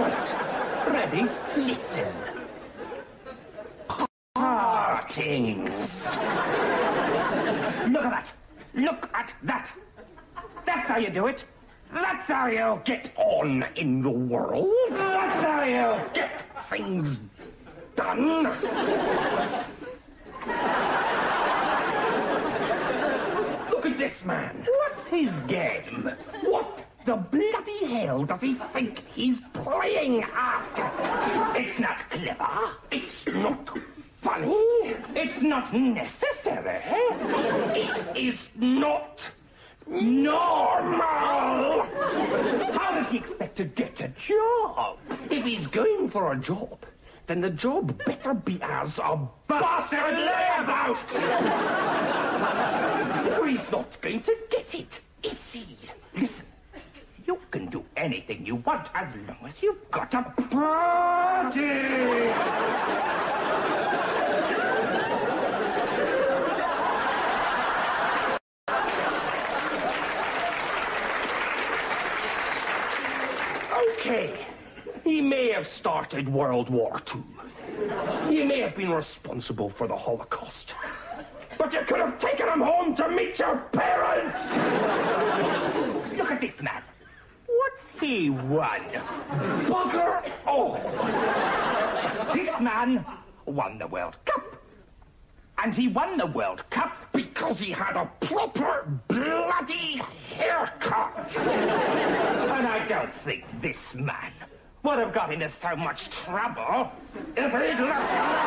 Ready? Listen. Partings. Look at that. Look at that. That's how you do it. That's how you get on in the world. That's how you get things done. Look at this man. What's his game? What the hell does he think he's playing at? It's not clever. It's not funny. It's not necessary. It is not normal. How does he expect to get a job? If he's going for a job, then the job better be as a bastard layabout. he's not going to get it, is he? Listen, you can do anything you want as long as you've got a party. Okay, he may have started World War II. He may have been responsible for the Holocaust. But you could have taken him home to meet your parents! Look at this man. What's he won? Bugger all. Oh. This man won the World Cup. And he won the World Cup because he had a proper bloody haircut. and I don't think this man would have got into so much trouble if he'd left.